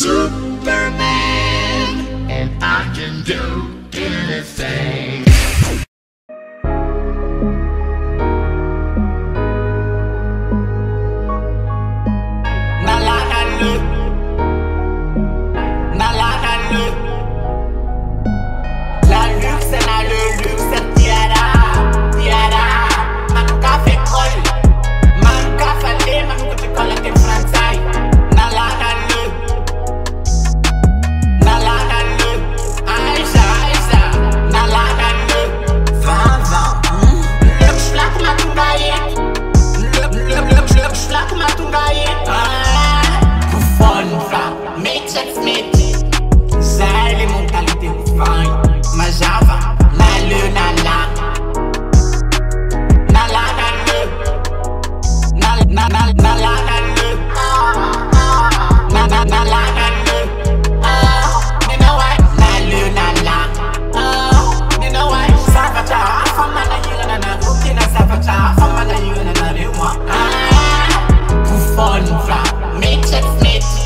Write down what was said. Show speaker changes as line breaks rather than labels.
Superman, and I can do anything.
7 Ça, les mentalités fine. Ma Java, la le, la la. Na la la le. Na na na na la le. Na na na la le. You know why? La le, la la. You know? Savata, fama na you na na. Kutina savata, fama na you na na. Rewa. Ah, pouf on va. Make.